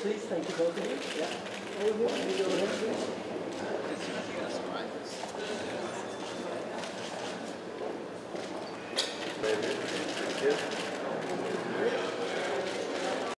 please. Thank you both of you. Yeah. Over here. Can you go ahead, please?